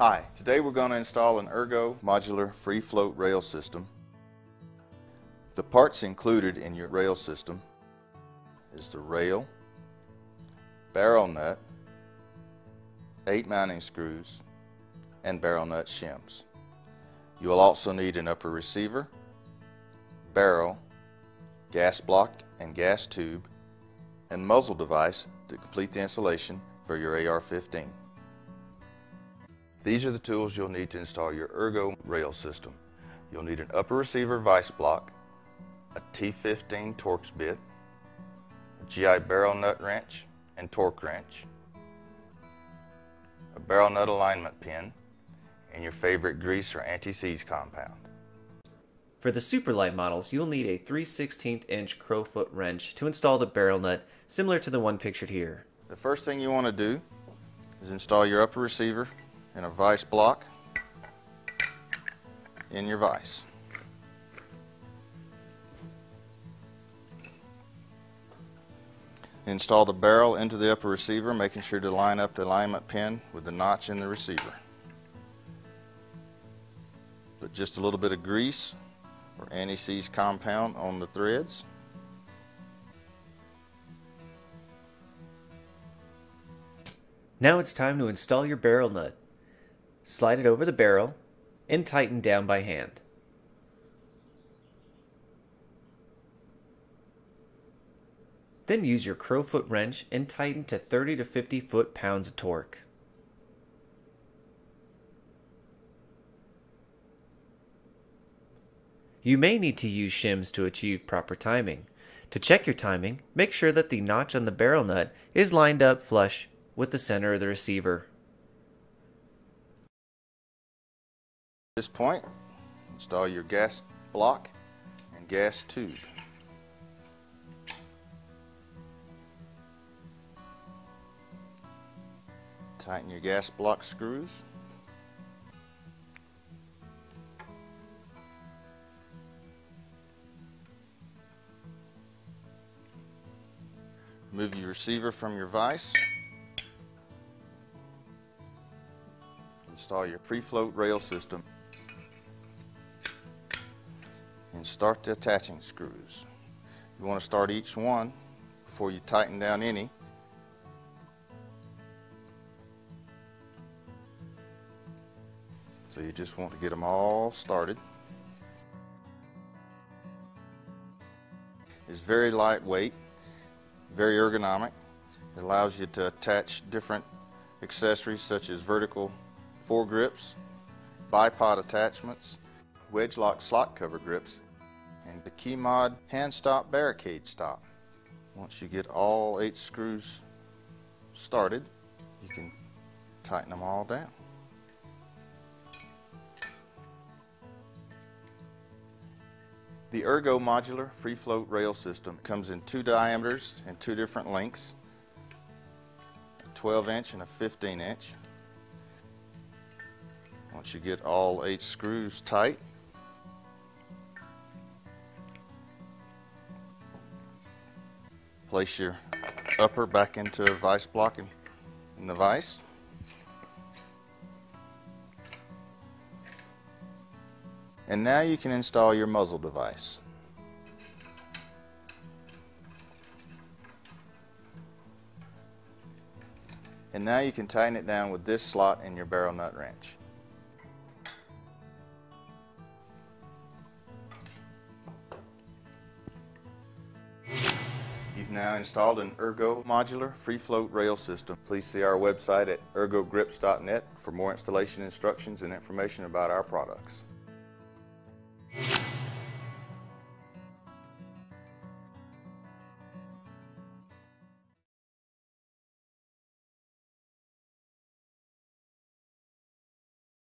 Hi, today we're going to install an Ergo modular free float rail system. The parts included in your rail system is the rail, barrel nut, eight mounting screws, and barrel nut shims. You will also need an upper receiver, barrel, gas block and gas tube, and muzzle device to complete the installation for your AR-15. These are the tools you'll need to install your Ergo rail system. You'll need an upper receiver vise block, a T15 Torx bit, a GI barrel nut wrench and torque wrench, a barrel nut alignment pin, and your favorite grease or anti-seize compound. For the Superlite models, you'll need a 3 16 inch crowfoot wrench to install the barrel nut, similar to the one pictured here. The first thing you want to do is install your upper receiver in a vise block in your vise. Install the barrel into the upper receiver, making sure to line up the alignment pin with the notch in the receiver. Put just a little bit of grease or anti-seize compound on the threads. Now it's time to install your barrel nut. Slide it over the barrel and tighten down by hand. Then use your crowfoot wrench and tighten to 30 to 50 foot-pounds of torque. You may need to use shims to achieve proper timing. To check your timing, make sure that the notch on the barrel nut is lined up flush with the center of the receiver. This point, install your gas block and gas tube. Tighten your gas block screws. Move your receiver from your vise. Install your free float rail system and start the attaching screws. You want to start each one before you tighten down any. So you just want to get them all started. It's very lightweight very ergonomic. It allows you to attach different accessories such as vertical foregrips, bipod attachments, wedge lock slot cover grips, and the KeyMod hand stop barricade stop. Once you get all eight screws started, you can tighten them all down. The Ergo modular free float rail system comes in two diameters and two different lengths, a 12 inch and a 15 inch. Once you get all eight screws tight, place your upper back into a vise block in, in the vise. And now you can install your muzzle device. And now you can tighten it down with this slot in your barrel nut wrench. You've now installed an Ergo modular free float rail system. Please see our website at ergogrips.net for more installation instructions and information about our products.